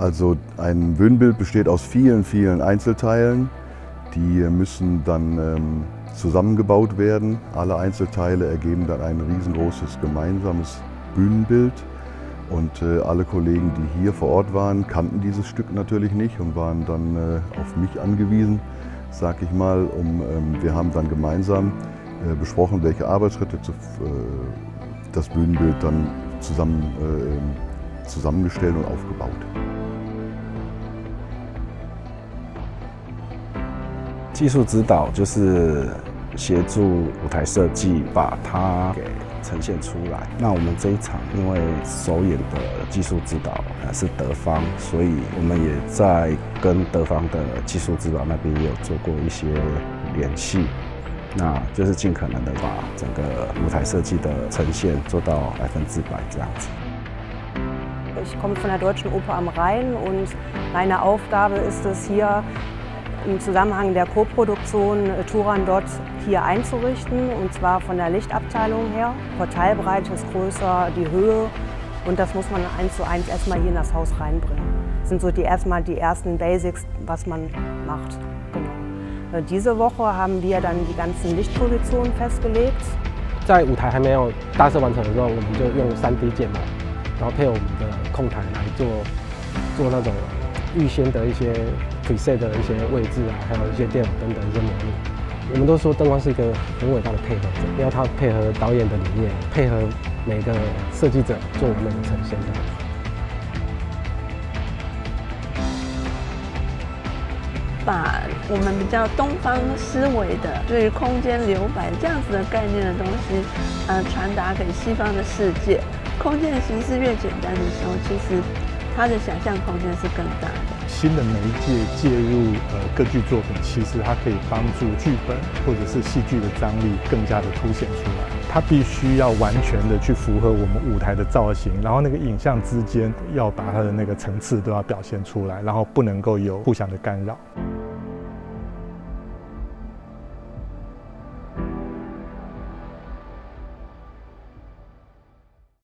Also ein Bühnenbild besteht aus vielen, vielen Einzelteilen. Die müssen dann ähm, zusammengebaut werden. Alle Einzelteile ergeben dann ein riesengroßes gemeinsames Bühnenbild. Und äh, alle Kollegen, die hier vor Ort waren, kannten dieses Stück natürlich nicht und waren dann äh, auf mich angewiesen, sag ich mal. Um, ähm, wir haben dann gemeinsam äh, besprochen, welche Arbeitsschritte zu, äh, das Bühnenbild dann zusammen, äh, zusammengestellt und aufgebaut. 技术指导就是协助舞台设计，把它给呈现出来。那我们这一场因为首演的技术指导是德方，所以我们也在跟德方的技术指导那边也有做过一些联系。那就是尽可能的把整个舞台设计的呈现做到百分之百这样子。Ich komme von der Deutschen Oper am Rhein und meine Aufgabe ist es hier im Zusammenhang der Koproduktion äh, Turan dort hier einzurichten und zwar von der Lichtabteilung her. Portalbreite ist größer, die Höhe und das muss man eins zu eins erstmal hier in das Haus reinbringen. Das sind so die erstmal die ersten Basics, was man macht. Genau. Äh, diese Woche haben wir dann die ganzen Lichtpositionen festgelegt. 在舞台还没有搭设完成的时候，我们就用 3D 建模，然后配合我们的控台来做做那种预先的一些 水色的一些位置啊，还有一些电脑等等一些模拟。我们都说灯光是一个很伟大的配合者，要他配合导演的理念，配合每个设计者做完美的呈现。把我们比较东方思维的对于空间留白这样子的概念的东西，呃，传达给西方的世界。空间的形式越简单的时候，其实。它的想象空间是更大的。新的媒介介入呃歌剧作品，其实它可以帮助剧本或者是戏剧的张力更加的凸显出来。它必须要完全的去符合我们舞台的造型，然后那个影像之间要把它的那个层次都要表现出来，然后不能够有互相的干扰。